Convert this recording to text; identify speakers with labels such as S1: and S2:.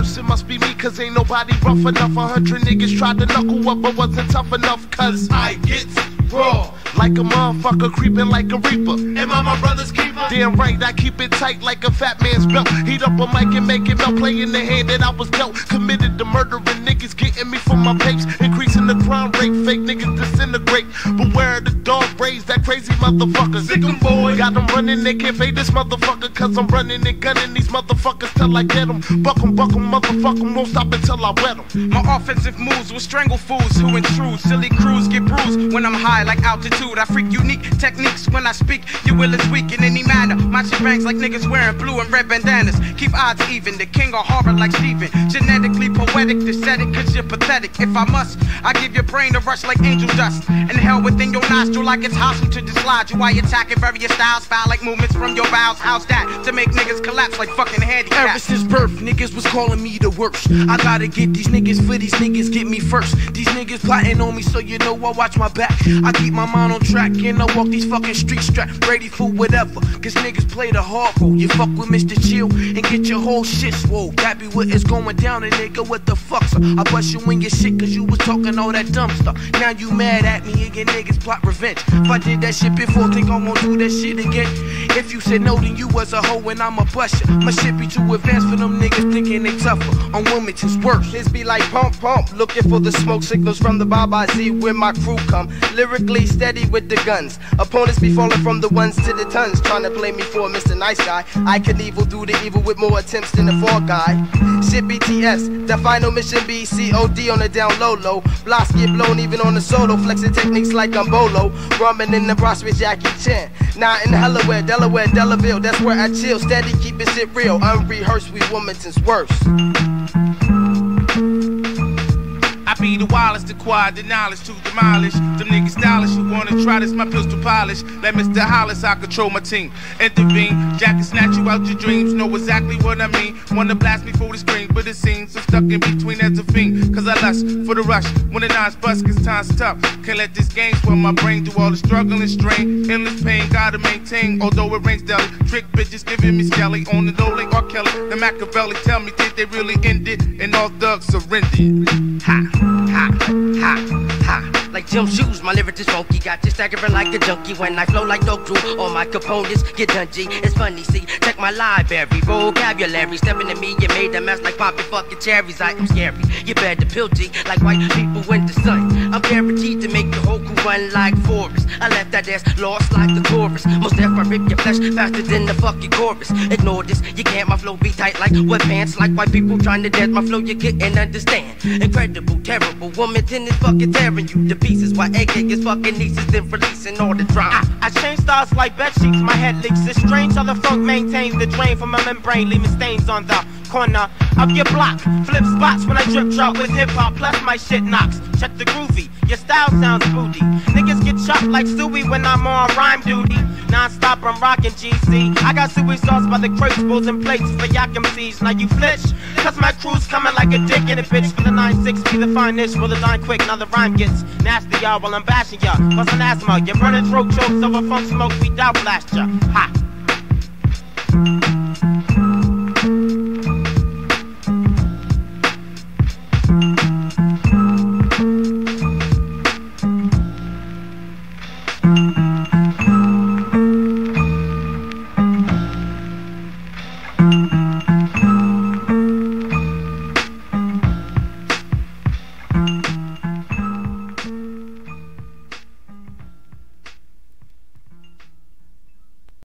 S1: must be me, cause ain't nobody rough enough. A hundred niggas tried to knuckle up, but wasn't tough enough, cause
S2: I get raw.
S1: Like a motherfucker creeping like a reaper.
S2: Am I my brother's keeper?
S1: Damn right, I keep it tight like a fat man's belt. Heat up a mic and make it melt, playing the hand that I was dealt. Committed to murdering niggas, getting me for my papes. Increasing the crime rate, fake niggas disintegrate. Beware the dog braids, that crazy motherfucker.
S2: Sick 'em, boy.
S1: Got them running, they can't fade this motherfucker. Cause I'm running and gunning these motherfuckers till I get them. Buck 'em, buck 'em, motherfucker, won't stop until I wet wet 'em.
S3: My offensive moves will strangle fools who intrude. Silly crews get bruised when I'm high like altitude. I freak unique techniques when I speak. Your will is weak in any manner. My shit bangs like niggas wearing blue and red bandanas. Keep odds even. The king of horror like Stephen. Genetically poetic, ascetic, cause you're pathetic. If I must, I give your brain a rush like angel dust. And hell within your nostril like it's hostile to dislodge you while you're attacking various styles. Foul like movements from your bowels. How's that? To make niggas collapse like fucking
S4: Ever
S3: handicaps.
S4: since birth, niggas was calling me the worst. I gotta get these niggas for these niggas get me first. These niggas plotting on me, so you know I watch my back. I keep my mind on track and I walk these fucking streets strapped, ready for whatever. Cause niggas play the hardcore. You fuck with Mr. Chill and get your whole shit swole. That be what is going down, and nigga, what the fuck, sir? I bust you in your shit cause you was talking all that dumb stuff. Now you mad at me and your niggas plot revenge. If I did that shit before, think I'm gonna do that shit again. If you said no, then you was a hoe and I'm a bust ya. My shit be too advanced for them niggas thinking they tougher. On Wilmington's worse.
S5: His be like pump pump, looking for the smoke signals from the Baba Z where my crew come. Lyrically steady with the guns. Opponents be falling from the ones to the tons, trying to play me for Mr. Nice Guy. I can evil do the evil with more attempts than the fall guy. Shit BTS, the final mission be COD on the down low low. Blocks get blown even on the solo, flexing techniques like I'm Bolo. Rumble in the Bronx with Jackie Chan. Now in Delaware, Delaware, Delaville, that's where I chill. Steady keeping shit real, unrehearsed, we Wilmington's worst.
S2: I be the wildest, acquired the knowledge to demolish. Them niggas stylish who wanna try this, my pistol polish. Let Mr. Hollis, I control my team. Intervene, Jack can snatch you out your dreams. Know exactly what I mean. Wanna blast me for the screen, but it seems I'm stuck in between as a fiend. Cause I lust for the rush. When the nines bust, cause time's tough. Can't let this game swell my brain. Do all the struggle and strain. Endless pain, gotta maintain. Although it rains deli. Trick bitches giving me skelly. On the low like R. Kelly. The Machiavelli tell me, did they really end it? And all thugs surrendered.
S5: Ha, ha, ha, ha. Like Jim shoes, my lyrics is funky. Got you staggering like a junkie when I flow like no crew. All my components get G. It's funny, see. Check my library, vocabulary. Stepping to me, you made a mess like popping fucking cherries. I am scary. You better pill G like white people in the sun. I'm guaranteed to make the whole crew run like Forrest. I left that ass lost like the chorus. Most deaf, I rip your flesh faster than the fucking chorus. Ignore this, you can't. My flow be tight like wet pants. Like white people trying to dead my flow, you couldn't understand. Incredible, terrible woman, then is fucking tearing you to pieces. Why AK is fucking nieces, then releasing all the drama.
S6: I change stars like bed sheets, my head leaks. It's strange how the funk maintains the drain from my membrane, leaving stains on the corner of your block. Flip spots when I drip drop with hip hop, plus my shit knocks. Check the groovy, your style sounds booty. Like suey when I'm on rhyme duty. Non-stop, I'm rocking GC. I got suey sauce by the crates, bowls and plates for yak MCs. Now you flitch, cause my crew's coming like a dick in a bitch. For the 9-6, be the finest, for the line quick, now the rhyme gets nasty, y'all, while I'm bashing ya. Bustin' asthma, you're running throat chokes over funk smoke, we doubt blast ya. Ha!